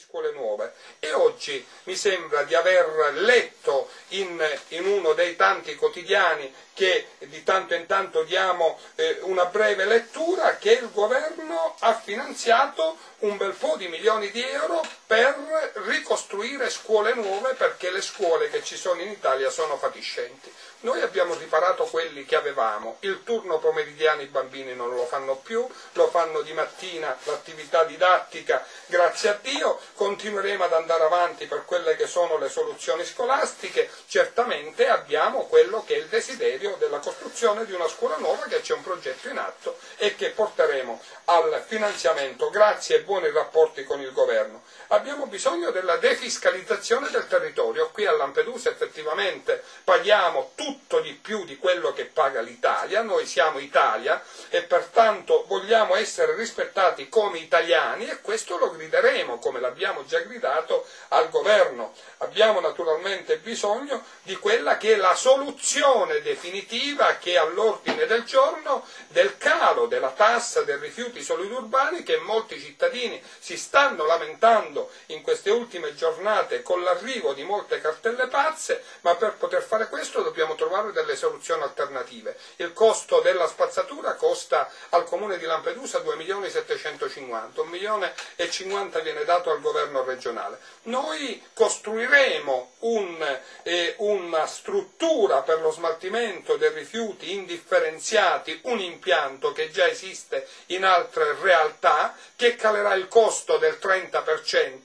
scuole nuove. E oggi mi sembra di aver letto in, in uno dei tanti quotidiani che di tanto in tanto diamo eh, una breve lettura che il governo ha finanziato un bel po' di milioni di euro per ricostruire scuole nuove perché le scuole che ci sono in Italia sono fatiscenti. Noi abbiamo riparato quelli che avevamo, il turno pomeridiano i bambini non lo fanno più, lo fanno di mattina l'attività didattica, grazie a Dio, continueremo ad andare avanti per quelle che sono le soluzioni scolastiche, certamente abbiamo quello che è il desiderio della costruzione di una scuola nuova che c'è un progetto in atto e che porteremo al finanziamento grazie ai buoni rapporti con il governo. Abbiamo bisogno della defiscalizzazione del territorio, qui a Lampedusa effettivamente paghiamo tutto di più di quello che paga l'Italia, noi siamo Italia e pertanto vogliamo essere rispettati come italiani e questo lo grideremo come l'abbiamo già gridato al governo. Abbiamo naturalmente bisogno di quella che è la soluzione definitiva che è all'ordine del giorno del calo della tassa dei rifiuti solidi urbani che molti cittadini si stanno lamentando in queste ultime giornate con l'arrivo di molte cartelle pazze, ma per poter fare questo dobbiamo trovare delle soluzioni alternative. Il costo della spazzatura costa al comune di Lampedusa 2 milioni 750, 1 milione e 50 viene dato al governo regionale. Noi costruiremo un, eh, una struttura per lo smaltimento dei rifiuti indifferenziati, un impianto che già esiste in altre realtà, che calerà il costo del 30%,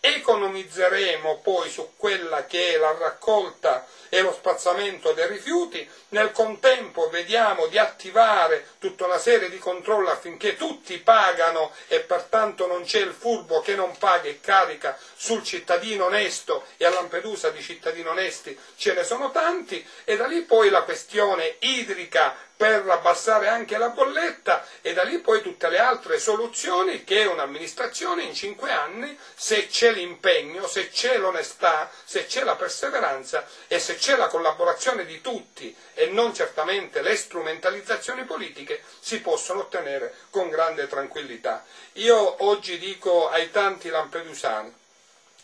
economizzeremo poi su quella che è la raccolta e lo spazzamento dei rifiuti, nel contempo vediamo di attivare tutta una serie di controlli affinché tutti pagano e pertanto non c'è il furbo che non paga e carica sul cittadino onesto e a Lampedusa di cittadini onesti ce ne sono tanti. E da lì poi la questione idrica per abbassare anche la bolletta e da lì poi tutte le altre soluzioni che un'amministrazione in cinque anni, se c'è l'impegno, se c'è l'onestà, se c'è la perseveranza e se c'è la collaborazione di tutti e non certamente le strumentalizzazioni politiche, si possono ottenere con grande tranquillità. Io oggi dico ai tanti lampedusani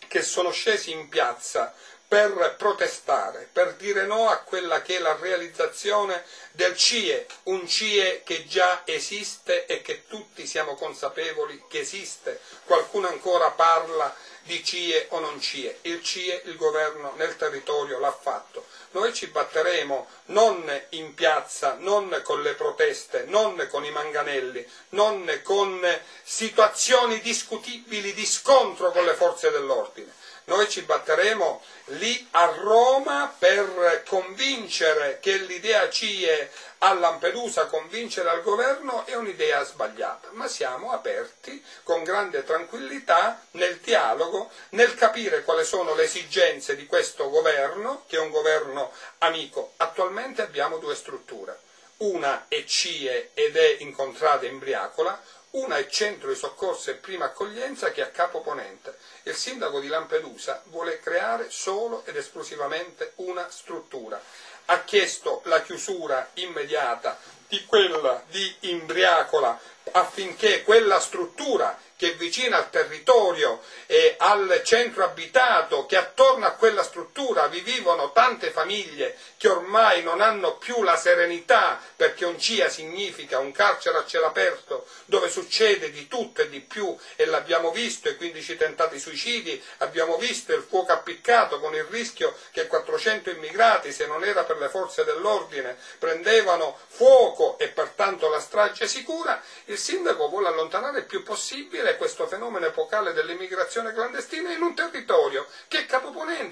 che sono scesi in piazza per protestare, per dire no a quella che è la realizzazione del CIE, un CIE che già esiste e che tutti siamo consapevoli che esiste. Qualcuno ancora parla di CIE o non CIE. Il CIE, il governo nel territorio l'ha fatto. Noi ci batteremo non in piazza, non con le proteste, non con i manganelli, non con situazioni discutibili di scontro con le forze dell'ordine noi ci batteremo lì a Roma per convincere che l'idea CIE a Lampedusa, convincere al governo è un'idea sbagliata, ma siamo aperti con grande tranquillità nel dialogo, nel capire quali sono le esigenze di questo governo, che è un governo amico. Attualmente abbiamo due strutture, una è CIE ed è incontrata in Briacola, una è centro di soccorso e prima accoglienza che è a Capo Ponente. Il sindaco di Lampedusa vuole creare solo ed esclusivamente una struttura. Ha chiesto la chiusura immediata di quella di Imbriacola affinché quella struttura che è vicina al territorio e al centro abitato, che attorno a quella struttura vi vivono tante famiglie che ormai non hanno più la serenità, perché un CIA significa un carcere a cielo aperto dove succede di tutto e di più e l'abbiamo visto, i 15 tentati suicidi, abbiamo visto il fuoco appiccato con il rischio che 400 immigrati, se non era per le forze dell'ordine, prendevano fuoco e pertanto la strage sicura, il sindaco vuole allontanare il più possibile gestire questo fenomeno epocale dell'immigrazione clandestina in un territorio che è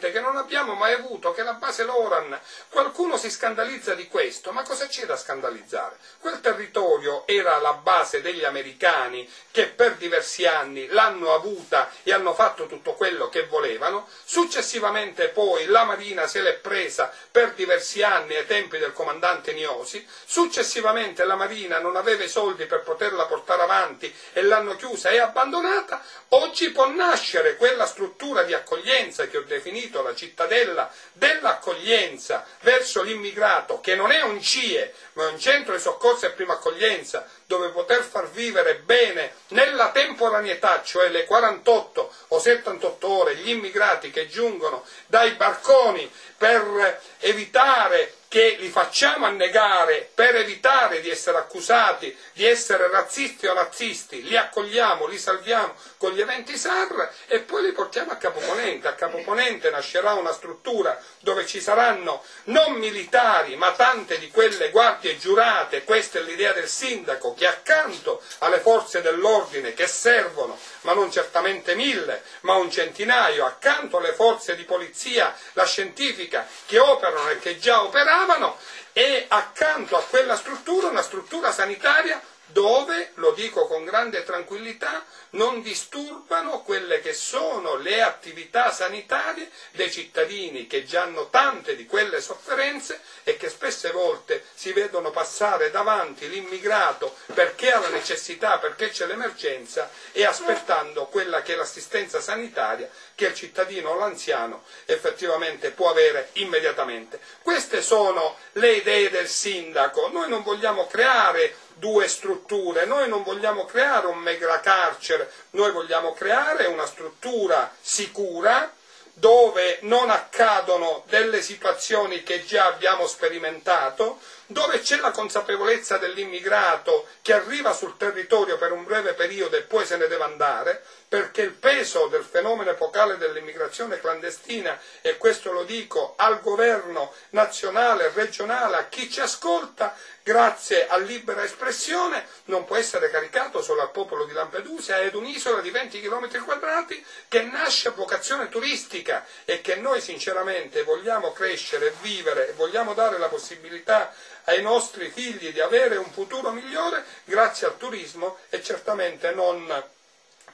capoponente, che non abbiamo mai avuto, che la base Loran. Qualcuno si scandalizza di questo, ma cosa c'è da scandalizzare? Quel territorio era la base degli americani che per diversi anni l'hanno avuta e hanno fatto tutto quello che volevano, successivamente poi la Marina se l'è presa per diversi anni ai tempi del comandante Niosi, successivamente la Marina non aveva i soldi per poterla portare avanti e l'hanno chiusa e abbandonata, oggi può nascere quella struttura di accoglienza che ho definito la cittadella dell'accoglienza verso l'immigrato, che non è un CIE, ma è un centro di soccorso e prima accoglienza, dove poter far vivere bene nella temporaneità, cioè le 48 o 78 ore gli immigrati che giungono dai barconi per evitare che li facciamo annegare per evitare di essere accusati di essere razzisti o razzisti, li accogliamo, li salviamo con gli eventi SAR e poi li portiamo a Capoponente. A Capoponente nascerà una struttura dove ci saranno non militari ma tante di quelle guardie giurate, questa è l'idea del sindaco, che accanto alle forze dell'ordine che servono, ma non certamente mille, ma un centinaio, accanto alle forze di polizia, la scientifica, che operano e che già operavano, lavoravano e accanto a quella struttura una struttura sanitaria dove, lo dico con grande tranquillità, non disturbano quelle che sono le attività sanitarie dei cittadini che già hanno tante di quelle sofferenze e che spesse volte si vedono passare davanti l'immigrato perché ha la necessità, perché c'è l'emergenza e aspettando quella che è l'assistenza sanitaria che il cittadino o l'anziano effettivamente può avere immediatamente. Queste sono le idee del sindaco, noi non vogliamo creare due strutture. Noi non vogliamo creare un mega carcere, noi vogliamo creare una struttura sicura dove non accadono delle situazioni che già abbiamo sperimentato, dove c'è la consapevolezza dell'immigrato che arriva sul territorio per un breve periodo e poi se ne deve andare, perché il peso del fenomeno epocale dell'immigrazione clandestina, e questo lo dico al governo nazionale, regionale, a chi ci ascolta, grazie a libera espressione, non può essere caricato solo al popolo di Lampedusa ed un'isola di 20 km quadrati che nasce a vocazione turistica e che noi sinceramente vogliamo crescere vivere e vogliamo dare la possibilità ai nostri figli di avere un futuro migliore grazie al turismo e certamente non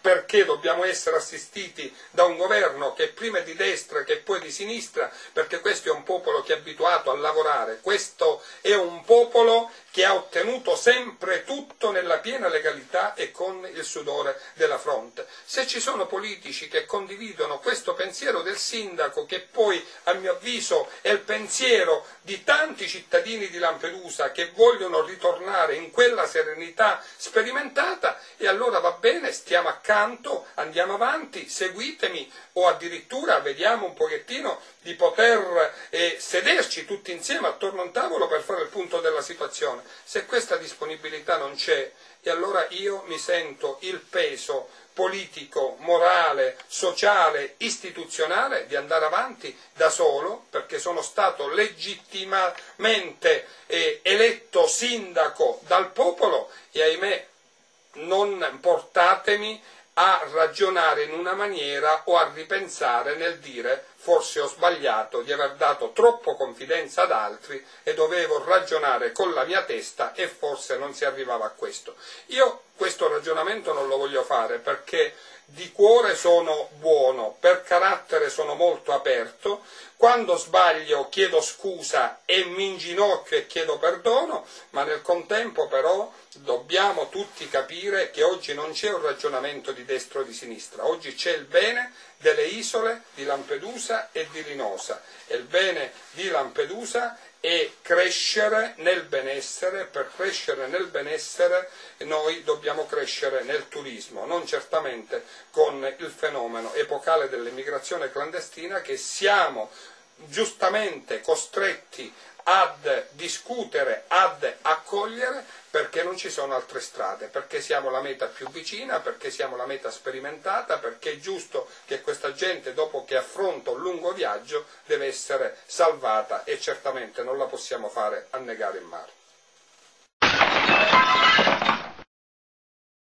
perché dobbiamo essere assistiti da un governo che prima è di destra che poi di sinistra, perché questo è un popolo che è abituato a lavorare, questo è un popolo che ha ottenuto sempre tutto nella piena legalità e con il sudore della fronte. Se ci sono politici che condividono questo pensiero del sindaco, che poi a mio avviso è il pensiero di tanti cittadini di Lampedusa che vogliono ritornare in quella serenità sperimentata, e allora va bene, stiamo accanto, andiamo avanti, seguitemi o addirittura vediamo un pochettino di poter eh, sederci tutti insieme attorno a un tavolo per fare il punto della situazione. Se questa disponibilità non c'è, e allora io mi sento il peso politico, morale, sociale, istituzionale di andare avanti da solo, perché sono stato legittimamente eh, eletto sindaco dal popolo e ahimè non portatemi a ragionare in una maniera o a ripensare nel dire forse ho sbagliato di aver dato troppo confidenza ad altri e dovevo ragionare con la mia testa e forse non si arrivava a questo. Io questo ragionamento non lo voglio fare perché di cuore sono buono, per carattere sono molto aperto, quando sbaglio chiedo scusa e mi inginocchio e chiedo perdono, ma nel contempo però dobbiamo tutti capire che oggi non c'è un ragionamento di destra o di sinistra, oggi c'è il bene delle isole di Lampedusa e di Linosa e il bene di Lampedusa e crescere nel benessere, per crescere nel benessere noi dobbiamo crescere nel turismo, non certamente con il fenomeno epocale dell'emigrazione clandestina che siamo giustamente costretti ad discutere, ad accogliere, perché non ci sono altre strade, perché siamo la meta più vicina, perché siamo la meta sperimentata, perché è giusto che questa gente, dopo che affronta un lungo viaggio, deve essere salvata e certamente non la possiamo fare annegare in mare.